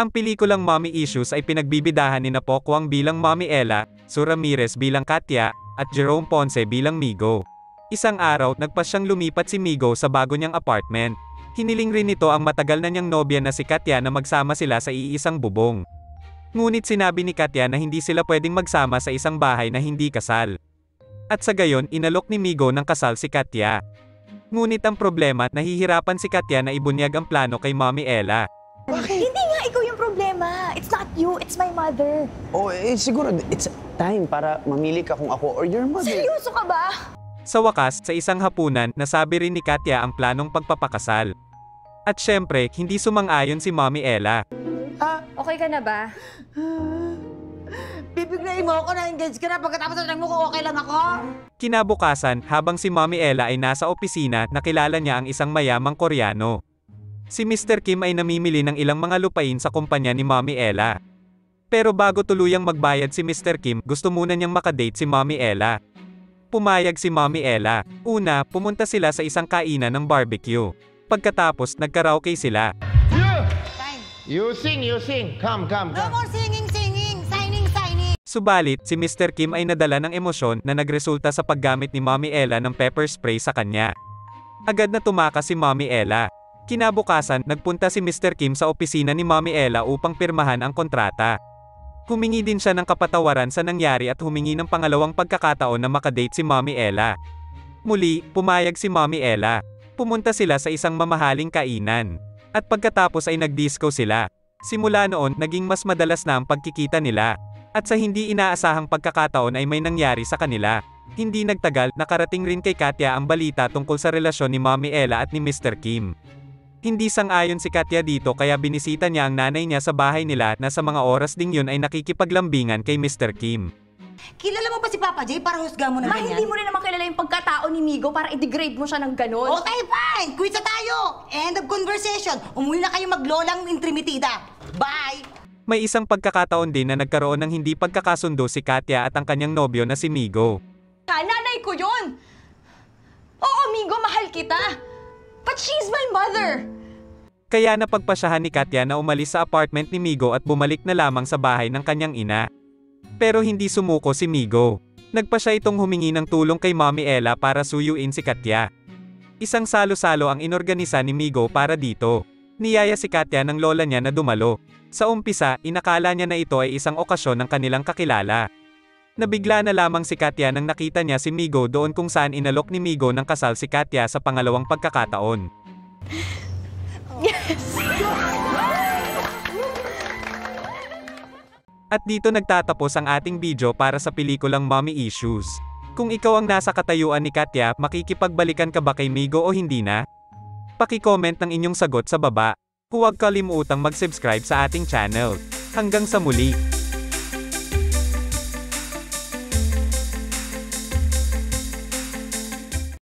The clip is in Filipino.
Ang pelikulang Mommy Issues ay pinagbibidahan ni Napo Kwang bilang Mommy Ella, Sue Ramirez bilang Katya, at Jerome Ponce bilang Migo. Isang araw, nagpa siyang lumipat si Migo sa bago niyang apartment. Hiniling rin nito ang matagal na niyang nobya na si Katya na magsama sila sa iisang bubong. Ngunit sinabi ni Katya na hindi sila pwedeng magsama sa isang bahay na hindi kasal. At sa gayon, inalok ni Migo ng kasal si Katya. Ngunit ang problema, nahihirapan si Katya na ibunyag ang plano kay Mommy Ella. Hindi problema. It's not you, it's my mother. Oh, eh, siguro, it's time para mamili ka kung ako or your mother. Seryoso ka ba? Sa wakas, sa isang hapunan, nasabi rin ni Katya ang planong pagpapakasal. At syempre, hindi sumang-ayon si Mommy Ella. Okay ka na ba? Bibiglayin mo ako na engage ka na pagkatapos ng mo ko okay lang ako? Kinabukasan, habang si Mommy Ella ay nasa opisina, nakilala niya ang isang mayamang Koreano. Si Mr. Kim ay namimili ng ilang mga lupain sa kumpanya ni Mommy Ella. Pero bago tuluyang magbayad si Mr. Kim, gusto muna niyang makadate si Mommy Ella. Pumayag si Mommy Ella. Una, pumunta sila sa isang kainan ng barbecue. Pagkatapos, nagkaraoke sila. You sing, you sing. Come, come, No come. more singing, singing, signing, signing. Subalit, si Mr. Kim ay nadala ng emosyon na nagresulta sa paggamit ni Mommy Ella ng pepper spray sa kanya. Agad na tumakas si Mommy Ella. Kinabukasan, nagpunta si Mr. Kim sa opisina ni Mommy Ella upang pirmahan ang kontrata. Humingi din siya ng kapatawaran sa nangyari at humingi ng pangalawang pagkakataon na makadate si Mommy Ella. Muli, pumayag si Mommy Ella. Pumunta sila sa isang mamahaling kainan. At pagkatapos ay nagdisco sila. Simula noon, naging mas madalas na ang pagkikita nila. At sa hindi inaasahang pagkakataon ay may nangyari sa kanila. Hindi nagtagal, nakarating rin kay Katya ang balita tungkol sa relasyon ni Mommy Ella at ni Mr. Kim. Hindi sang-ayon si Katya dito kaya binisita niya ang nanay niya sa bahay nila na sa mga oras ding yun ay nakikipaglambingan kay Mr. Kim. Kilala mo ba si Papa J para husga mo na Ma, ganyan? hindi mo rin naman kilala yung pagkatao ni Migo para i-degrade mo siya ng ganun. Okay, fine. Quit na tayo. End of conversation. Umuwi na kayo maglolang intrimitida. Bye. May isang pagkakataon din na nagkaroon ng hindi pagkakasundo si Katya at ang kanyang nobyo na si Migo. Ka, nanay ko yun! Oo, Migo, mahal kita! But she's my mother! Kaya napagpasyahan ni Katya na umalis sa apartment ni Migo at bumalik na lamang sa bahay ng kanyang ina. Pero hindi sumuko si Migo. Nagpa siya itong humingi ng tulong kay Mommy Ella para suyuin si Katya. Isang salo-salo ang inorganisa ni Migo para dito. Niyaya si Katya ng lola niya na dumalo. Sa umpisa, inakala niya na ito ay isang okasyon ng kanilang kakilala. Nabigla na lamang si Katya nang nakita niya si Migo doon kung saan inalok ni Migo ng kasal si Katya sa pangalawang pagkakataon. At dito nagtatapos ang ating video para sa pelikulang Mommy Issues. Kung ikaw ang nasa katayuan ni Katya, makikipagbalikan ka ba kay Migo o hindi na? Paki-comment ng inyong sagot sa baba. Huwag kalimutang mag-subscribe sa ating channel. Hanggang sa muli!